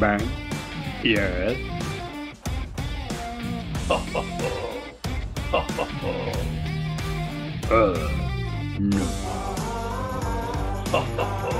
Bang. Yes. Ho ho ho. Ho ho ho. Uh. No. Ho ho ho.